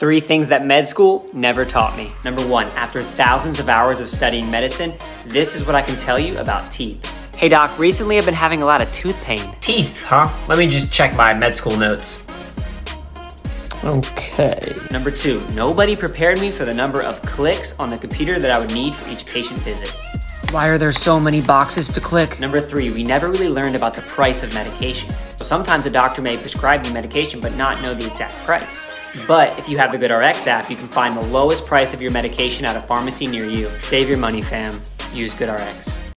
Three things that med school never taught me. Number one, after thousands of hours of studying medicine, this is what I can tell you about teeth. Hey doc, recently I've been having a lot of tooth pain. Teeth, huh? Let me just check my med school notes. Okay. Number two, nobody prepared me for the number of clicks on the computer that I would need for each patient visit. Why are there so many boxes to click? Number three, we never really learned about the price of medication. So sometimes a doctor may prescribe you medication but not know the exact price. But if you have the GoodRx app, you can find the lowest price of your medication at a pharmacy near you. Save your money, fam. Use GoodRx.